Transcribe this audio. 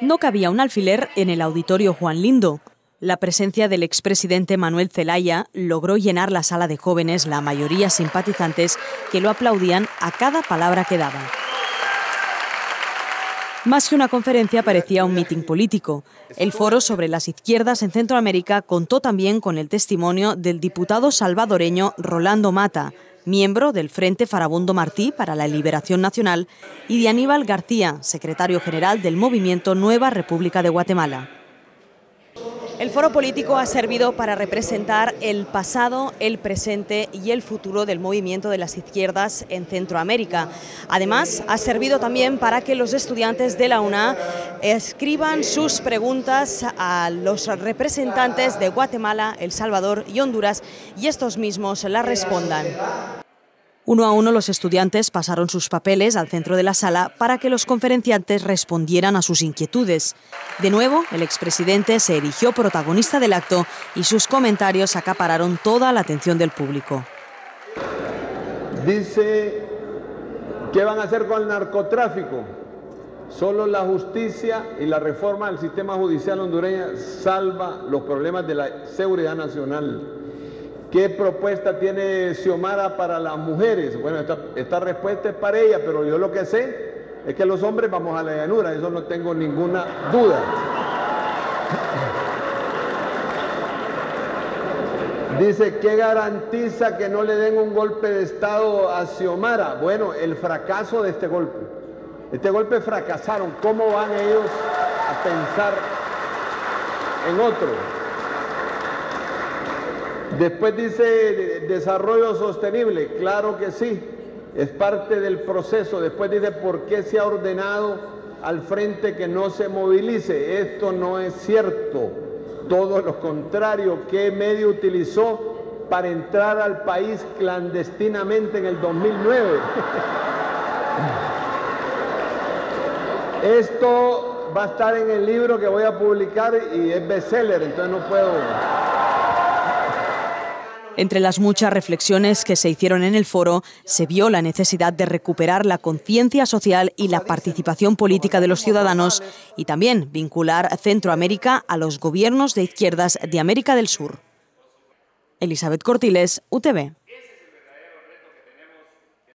No cabía un alfiler en el auditorio Juan Lindo. La presencia del expresidente Manuel Zelaya logró llenar la sala de jóvenes, la mayoría simpatizantes, que lo aplaudían a cada palabra que daba. Más que una conferencia parecía un mitin político. El foro sobre las izquierdas en Centroamérica contó también con el testimonio del diputado salvadoreño Rolando Mata, miembro del Frente Farabundo Martí para la Liberación Nacional, y de Aníbal García, secretario general del movimiento Nueva República de Guatemala. El foro político ha servido para representar el pasado, el presente y el futuro del movimiento de las izquierdas en Centroamérica. Además, ha servido también para que los estudiantes de la UNA escriban sus preguntas a los representantes de Guatemala, El Salvador y Honduras y estos mismos las respondan. Uno a uno los estudiantes pasaron sus papeles al centro de la sala para que los conferenciantes respondieran a sus inquietudes. De nuevo, el expresidente se erigió protagonista del acto y sus comentarios acapararon toda la atención del público. Dice, ¿qué van a hacer con el narcotráfico? Solo la justicia y la reforma del sistema judicial hondureño salva los problemas de la seguridad nacional. ¿Qué propuesta tiene Xiomara para las mujeres? Bueno, esta, respuesta es para ella, pero yo lo que sé es que los hombres vamos a la llanura, eso no tengo ninguna duda. Dice, ¿qué garantiza que no le den un golpe de Estado a Xiomara? Bueno, el fracaso de este golpe. Este golpe fracasaron. ¿Cómo van ellos a pensar en otro? Después dice desarrollo sostenible, claro que sí, es parte del proceso. Después dice por qué se ha ordenado al frente que no se movilice. Esto no es cierto, todo lo contrario, ¿qué medio utilizó para entrar al país clandestinamente en el 2009? Esto va a estar en el libro que voy a publicar y es bestseller, entonces no puedo... Entre las muchas reflexiones que se hicieron en el foro, se vio la necesidad de recuperar la conciencia social y la participación política de los ciudadanos y también vincular Centroamérica a los gobiernos de izquierdas de América del Sur. Elizabeth Cortiles, UTV.